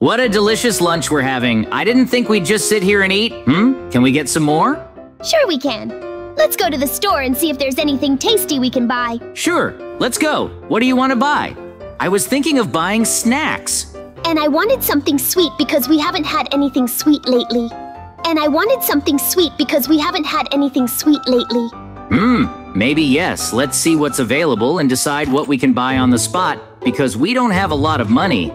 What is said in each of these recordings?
What a delicious lunch we're having. I didn't think we'd just sit here and eat. Hmm? Can we get some more? Sure we can. Let's go to the store and see if there's anything tasty we can buy. Sure, let's go. What do you want to buy? I was thinking of buying snacks. And I wanted something sweet because we haven't had anything sweet lately. And I wanted something sweet because we haven't had anything sweet lately. Hmm, maybe yes. Let's see what's available and decide what we can buy on the spot because we don't have a lot of money.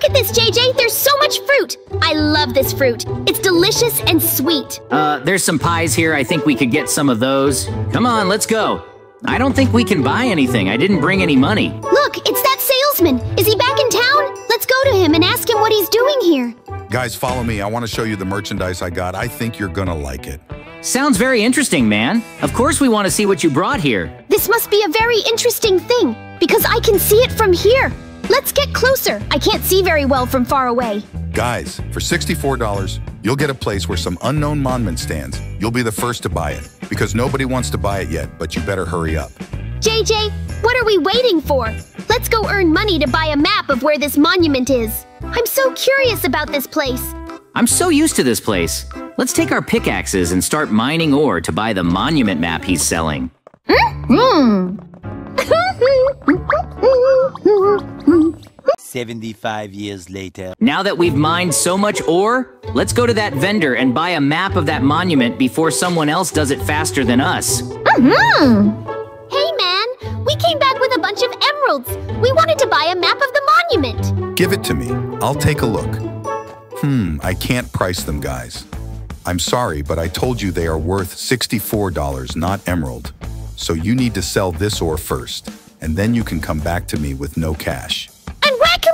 Wow, look at this, JJ. There's so much fruit. I love this fruit. It's delicious and sweet. Uh, there's some pies here. I think we could get some of those. Come on, let's go. I don't think we can buy anything. I didn't bring any money. Look, it's that salesman. Is he back in town? Let's go to him and ask him what he's doing here. Guys, follow me. I want to show you the merchandise I got. I think you're gonna like it. Sounds very interesting, man. Of course we want to see what you brought here. This must be a very interesting thing because I can see it from here. Let's get closer. I can't see very well from far away. Guys, for $64, you'll get a place where some unknown monument stands. You'll be the first to buy it because nobody wants to buy it yet, but you better hurry up. JJ, what are we waiting for? Let's go earn money to buy a map of where this monument is. I'm so curious about this place. I'm so used to this place. Let's take our pickaxes and start mining ore to buy the monument map he's selling. Hmm. 75 years later. Now that we've mined so much ore, let's go to that vendor and buy a map of that monument before someone else does it faster than us. Hmm. Hey man, we came back with a bunch of emeralds. We wanted to buy a map of the monument. Give it to me. I'll take a look. Hmm, I can't price them, guys. I'm sorry, but I told you they are worth $64, not emerald. So you need to sell this ore first, and then you can come back to me with no cash.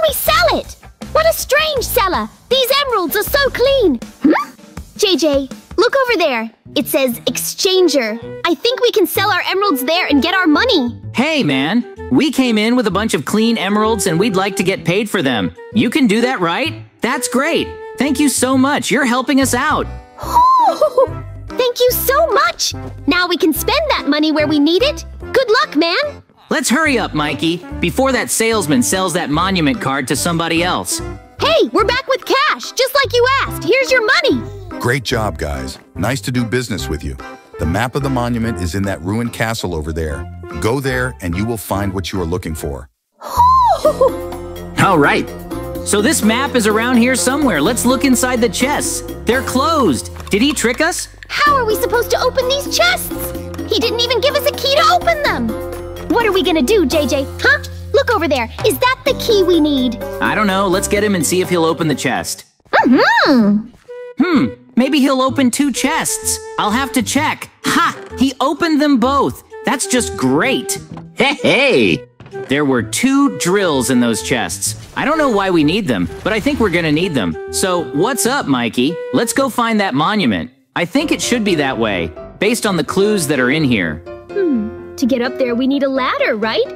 And where can we sell it? What a strange seller. These emeralds are so clean. Hmm? JJ, look over there. It says exchanger. I think we can sell our emeralds there and get our money. Hey, man, we came in with a bunch of clean emeralds and we'd like to get paid for them. You can do that, right? That's great. Thank you so much. You're helping us out. Thank you so much. Now we can spend that money where we need it. Good luck, man. Let's hurry up, Mikey, before that salesman sells that monument card to somebody else. Hey, we're back with cash, just like you asked. Here's your money. Great job, guys. Nice to do business with you. The map of the monument is in that ruined castle over there. Go there and you will find what you are looking for. All right. So this map is around here somewhere. Let's look inside the chests. They're closed. Did he trick us? How are we supposed to open these chests? He didn't even give us a key to open them. What are we gonna do, JJ? Huh? Look over there. Is that the key we need? I don't know. Let's get him and see if he'll open the chest. Hmm. Hmm, maybe he'll open two chests. I'll have to check. Ha! He opened them both. That's just great. Hey, hey! There were two drills in those chests. I don't know why we need them, but I think we're gonna need them. So, what's up, Mikey? Let's go find that monument. I think it should be that way, based on the clues that are in here. Hmm. To get up there, we need a ladder, right?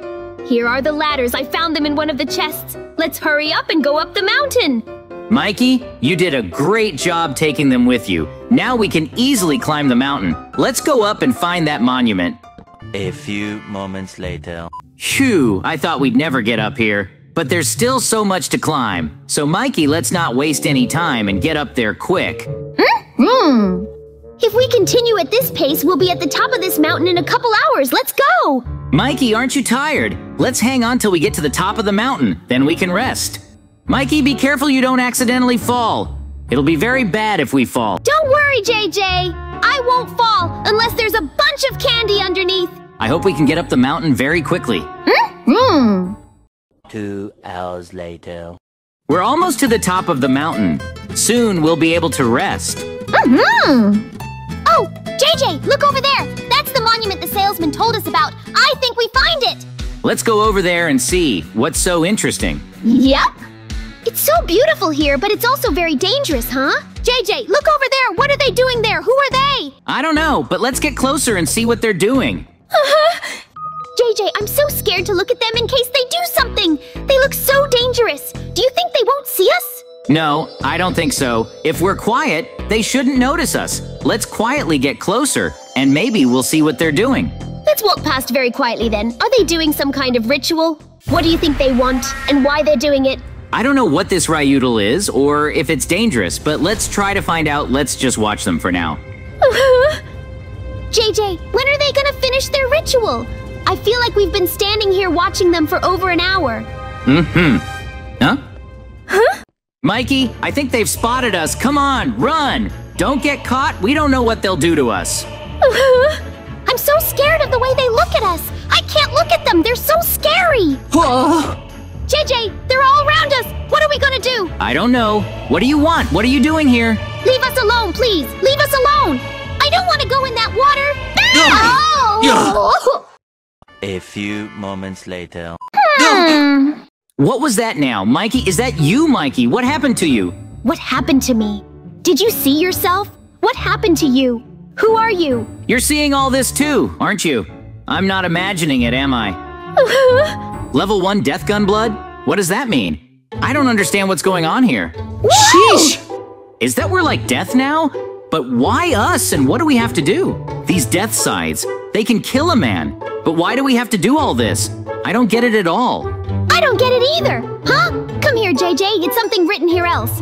Here are the ladders. I found them in one of the chests. Let's hurry up and go up the mountain. Mikey, you did a great job taking them with you. Now we can easily climb the mountain. Let's go up and find that monument. A few moments later. Phew, I thought we'd never get up here. But there's still so much to climb. So, Mikey, let's not waste any time and get up there quick. Hmm. If we continue at this pace, we'll be at the top of this mountain in a couple hours. Let's go! Mikey, aren't you tired? Let's hang on till we get to the top of the mountain, then we can rest. Mikey, be careful you don't accidentally fall. It'll be very bad if we fall. Don't worry, JJ. I won't fall unless there's a bunch of candy underneath. I hope we can get up the mountain very quickly. Hmm. Two hours later. We're almost to the top of the mountain. Soon we'll be able to rest. Hmm. Oh, JJ, look over there. That's the monument the salesman told us about. I think we find it. Let's go over there and see what's so interesting. Yep. It's so beautiful here, but it's also very dangerous, huh? JJ, look over there. What are they doing there? Who are they? I don't know, but let's get closer and see what they're doing. JJ, I'm so scared to look at them in case they do something. They look so dangerous. Do you think they won't see us? No, I don't think so. If we're quiet, they shouldn't notice us. Let's quietly get closer, and maybe we'll see what they're doing. Let's walk past very quietly then. Are they doing some kind of ritual? What do you think they want and why they're doing it? I don't know what this Ryudel is or if it's dangerous, but let's try to find out. Let's just watch them for now. JJ, when are they gonna finish their ritual? I feel like we've been standing here watching them for over an hour. Mm-hmm. Huh? Huh? Mikey, I think they've spotted us. Come on, run! Don't get caught. We don't know what they'll do to us. I'm so scared of the way they look at us. I can't look at them. They're so scary. Whoa! JJ, they're all around us. What are we gonna do? I don't know. What do you want? What are you doing here? Leave us alone, please. Leave us alone. I don't want to go in that water. Oh! A few moments later. Hmm. What was that now? Mikey, is that you, Mikey? What happened to you? What happened to me? Did you see yourself? What happened to you? Who are you? You're seeing all this too, aren't you? I'm not imagining it, am I? Level 1 death gun blood? What does that mean? I don't understand what's going on here. Sheesh! Is that we're like death now? But why us and what do we have to do? These death sides, they can kill a man. But why do we have to do all this? I don't get it at all. I don't get it either. Huh? Come here, JJ. It's something written here else.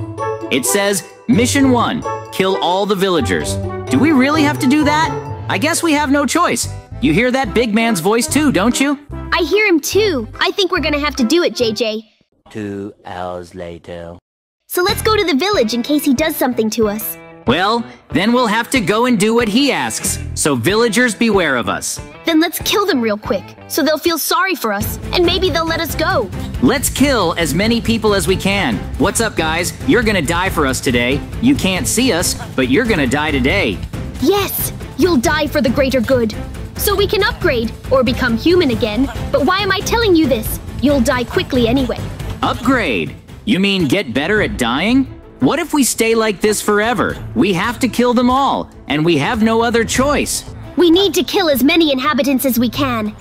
It says, Mission 1, kill all the villagers. Do we really have to do that? I guess we have no choice. You hear that big man's voice too, don't you? I hear him too. I think we're gonna have to do it, JJ. Two hours later. So let's go to the village in case he does something to us. Well, then we'll have to go and do what he asks. So villagers beware of us. Then let's kill them real quick, so they'll feel sorry for us, and maybe they'll let us go. Let's kill as many people as we can. What's up, guys? You're gonna die for us today. You can't see us, but you're gonna die today. Yes, you'll die for the greater good. So we can upgrade, or become human again. But why am I telling you this? You'll die quickly anyway. Upgrade? You mean get better at dying? What if we stay like this forever? We have to kill them all, and we have no other choice. We need to kill as many inhabitants as we can.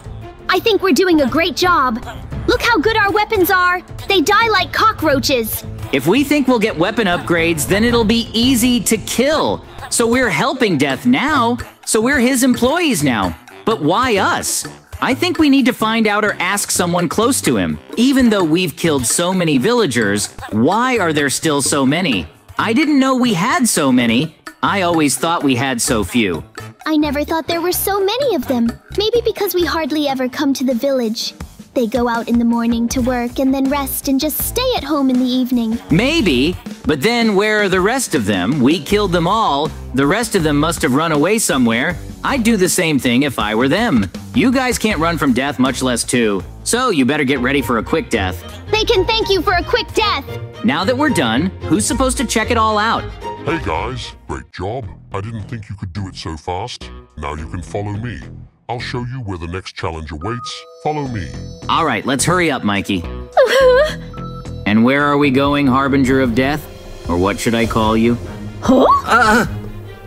I think we're doing a great job. Look how good our weapons are. They die like cockroaches. If we think we'll get weapon upgrades, then it'll be easy to kill. So we're helping Death now, so we're his employees now. But why us? I think we need to find out or ask someone close to him. Even though we've killed so many villagers, why are there still so many? I didn't know we had so many. I always thought we had so few. I never thought there were so many of them. Maybe because we hardly ever come to the village. They go out in the morning to work and then rest and just stay at home in the evening. Maybe, but then where are the rest of them? We killed them all. The rest of them must have run away somewhere. I'd do the same thing if I were them. You guys can't run from death, much less two. So you better get ready for a quick death. They can thank you for a quick death. Now that we're done, who's supposed to check it all out? Hey guys, great job. I didn't think you could do it so fast. Now you can follow me. I'll show you where the next challenge awaits. Follow me. All right, let's hurry up, Mikey. and where are we going, Harbinger of Death? Or what should I call you?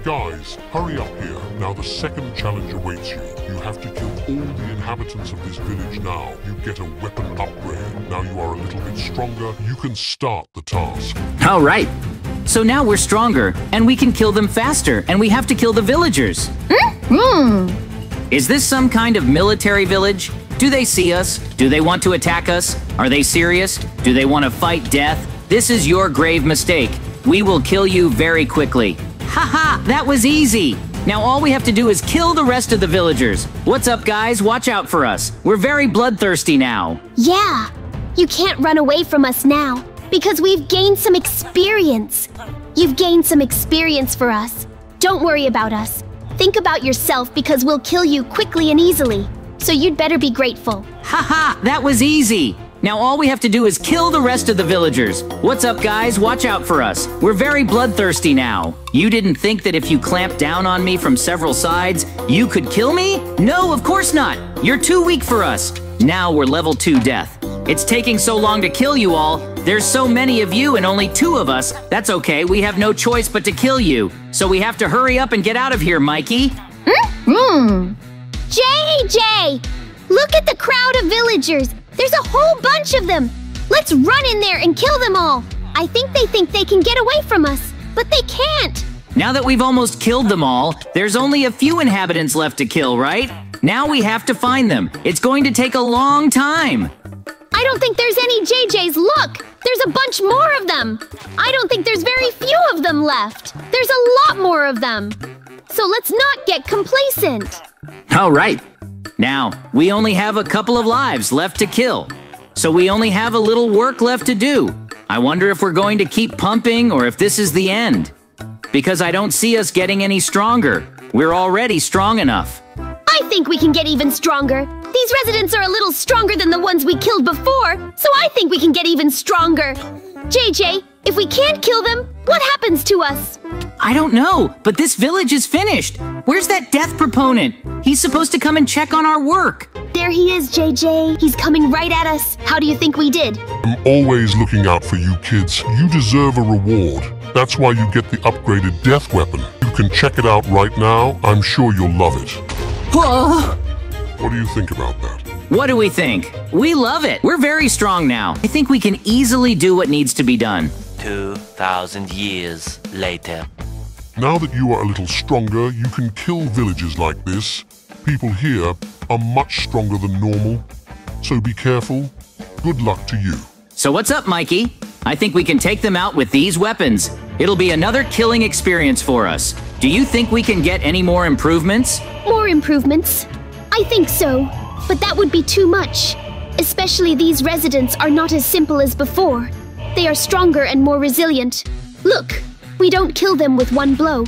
Guys, hurry up here. Now the second challenge awaits you. You have to kill all the inhabitants of this village now. You get a weapon upgrade. Now you are a little bit stronger. You can start the task. All right. So now we're stronger, and we can kill them faster, and we have to kill the villagers. Hmm. Is this some kind of military village? Do they see us? Do they want to attack us? Are they serious? Do they want to fight death? This is your grave mistake. We will kill you very quickly. Haha, that was easy. Now all we have to do is kill the rest of the villagers. What's up, guys? Watch out for us. We're very bloodthirsty now. Yeah, you can't run away from us now because we've gained some experience. You've gained some experience for us. Don't worry about us. Think about yourself because we'll kill you quickly and easily. So you'd better be grateful. Haha, that was easy. Now all we have to do is kill the rest of the villagers. What's up, guys? Watch out for us. We're very bloodthirsty now. You didn't think that if you clamped down on me from several sides, you could kill me? No, of course not. You're too weak for us. Now we're level 2 death. It's taking so long to kill you all. There's so many of you and only two of us. That's okay, we have no choice but to kill you. So we have to hurry up and get out of here, Mikey. Hmm. JJ! Look at the crowd of villagers. There's a whole bunch of them. Let's run in there and kill them all. I think they think they can get away from us, but they can't. Now that we've almost killed them all, there's only a few inhabitants left to kill, right? Now we have to find them. It's going to take a long time. I don't think there's any JJs. Look! There's a bunch more of them! I don't think there's very few of them left! There's a lot more of them! So let's not get complacent! All right. Now, we only have a couple of lives left to kill. So we only have a little work left to do. I wonder if we're going to keep pumping or if this is the end. Because I don't see us getting any stronger. We're already strong enough. I think we can get even stronger. These residents are a little stronger than the ones we killed before, so I think we can get even stronger. JJ, if we can't kill them, what happens to us? I don't know, but this village is finished. Where's that death proponent? He's supposed to come and check on our work. There he is, JJ. He's coming right at us. How do you think we did? I'm always looking out for you kids. You deserve a reward. That's why you get the upgraded death weapon. You can check it out right now. I'm sure you'll love it. Whoa! What do you think about that? What do we think? We love it. We're very strong now. I think we can easily do what needs to be done. 2,000 years later. Now that you are a little stronger, you can kill villagers like this. People here are much stronger than normal. So be careful. Good luck to you. So what's up, Mikey? I think we can take them out with these weapons. It'll be another killing experience for us. Do you think we can get any more improvements? More improvements? I think so, but that would be too much. Especially these residents are not as simple as before. They are stronger and more resilient. Look, we don't kill them with one blow.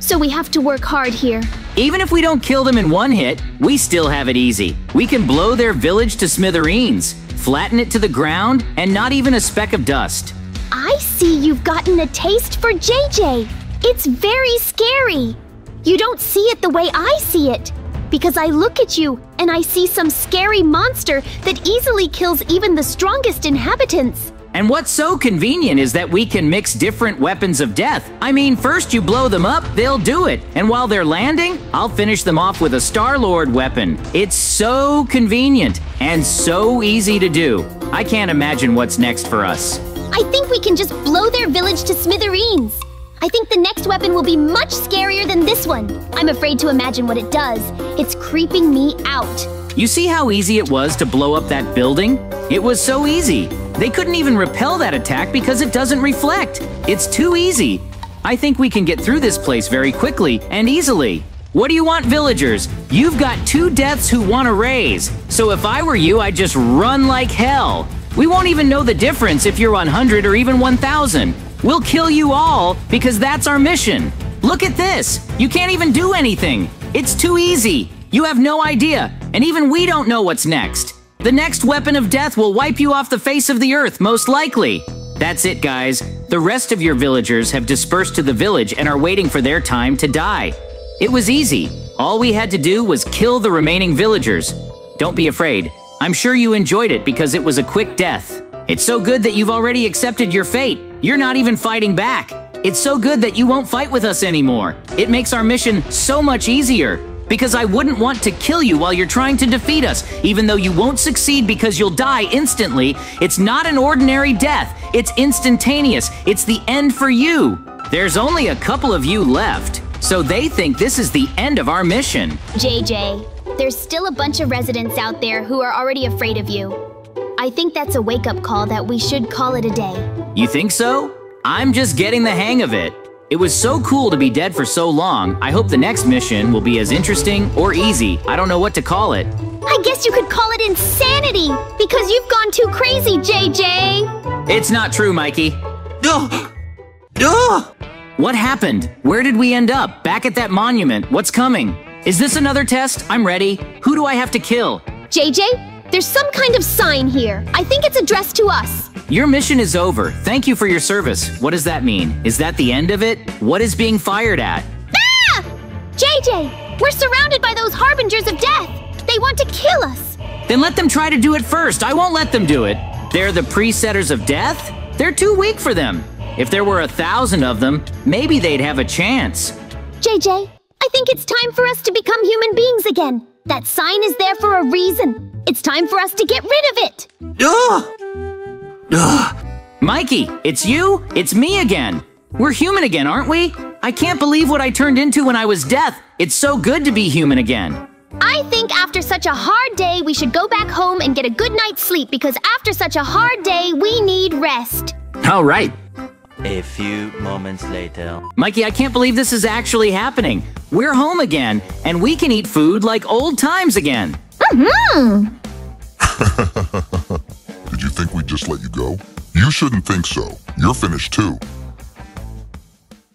So we have to work hard here. Even if we don't kill them in one hit, we still have it easy. We can blow their village to smithereens, flatten it to the ground, and not even a speck of dust. I see you've gotten a taste for JJ. It's very scary. You don't see it the way I see it. Because I look at you and I see some scary monster that easily kills even the strongest inhabitants. And what's so convenient is that we can mix different weapons of death. I mean, first you blow them up, they'll do it. And while they're landing, I'll finish them off with a Star Lord weapon. It's so convenient and so easy to do. I can't imagine what's next for us. I think we can just blow their village to smithereens. I think the next weapon will be much scarier than this one. I'm afraid to imagine what it does. It's creeping me out. You see how easy it was to blow up that building? It was so easy. They couldn't even repel that attack because it doesn't reflect. It's too easy. I think we can get through this place very quickly and easily. What do you want, villagers? You've got two deaths who want a raise. So if I were you, I'd just run like hell. We won't even know the difference if you're 100 or even 1,000. We'll kill you all because that's our mission. Look at this. You can't even do anything. It's too easy. You have no idea, and even we don't know what's next. The next weapon of death will wipe you off the face of the earth, most likely. That's it, guys. The rest of your villagers have dispersed to the village and are waiting for their time to die. It was easy. All we had to do was kill the remaining villagers. Don't be afraid. I'm sure you enjoyed it because it was a quick death. It's so good that you've already accepted your fate. You're not even fighting back. It's so good that you won't fight with us anymore. It makes our mission so much easier because I wouldn't want to kill you while you're trying to defeat us, even though you won't succeed because you'll die instantly. It's not an ordinary death, it's instantaneous. It's the end for you. There's only a couple of you left, so they think this is the end of our mission. JJ, there's still a bunch of residents out there who are already afraid of you. I think that's a wake up call that we should call it a day. You think so? I'm just getting the hang of it. It was so cool to be dead for so long. I hope the next mission will be as interesting or easy. I don't know what to call it. I guess you could call it insanity because you've gone too crazy, JJ. It's not true, Mikey. Ugh. Ugh. What happened? Where did we end up? Back at that monument. What's coming? Is this another test? I'm ready. Who do I have to kill? JJ, there's some kind of sign here. I think it's addressed to us. Your mission is over. Thank you for your service. What does that mean? Is that the end of it? What is being fired at? Ah! JJ, we're surrounded by those harbingers of death. They want to kill us. Then let them try to do it first. I won't let them do it. They're the presetters of death? They're too weak for them. If there were a thousand of them, maybe they'd have a chance. JJ, I think it's time for us to become human beings again. That sign is there for a reason. It's time for us to get rid of it. Ugh! Ugh! Mikey, it's you? It's me again. We're human again, aren't we? I can't believe what I turned into when I was death. It's so good to be human again. I think after such a hard day, we should go back home and get a good night's sleep because after such a hard day, we need rest. All right. A few moments later. Mikey, I can't believe this is actually happening. We're home again, and we can eat food like old times again. Mm-hmm. Did you think we'd just let you go? You shouldn't think so. You're finished too.